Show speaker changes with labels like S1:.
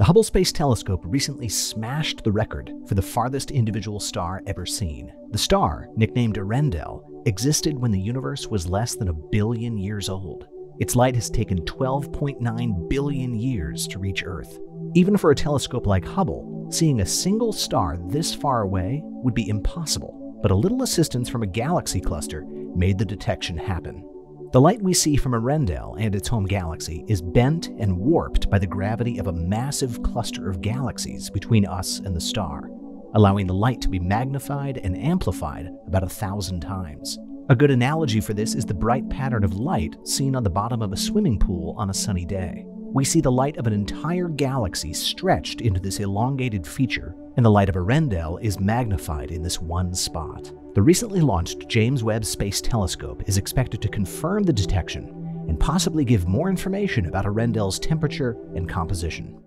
S1: The Hubble Space Telescope recently smashed the record for the farthest individual star ever seen. The star, nicknamed Earendel, existed when the universe was less than a billion years old. Its light has taken 12.9 billion years to reach Earth. Even for a telescope like Hubble, seeing a single star this far away would be impossible, but a little assistance from a galaxy cluster made the detection happen. The light we see from Earendel and its home galaxy is bent and warped by the gravity of a massive cluster of galaxies between us and the star, allowing the light to be magnified and amplified about a thousand times. A good analogy for this is the bright pattern of light seen on the bottom of a swimming pool on a sunny day. We see the light of an entire galaxy stretched into this elongated feature, and the light of Earendel is magnified in this one spot. The recently launched James Webb Space Telescope is expected to confirm the detection and possibly give more information about Earendel's temperature and composition.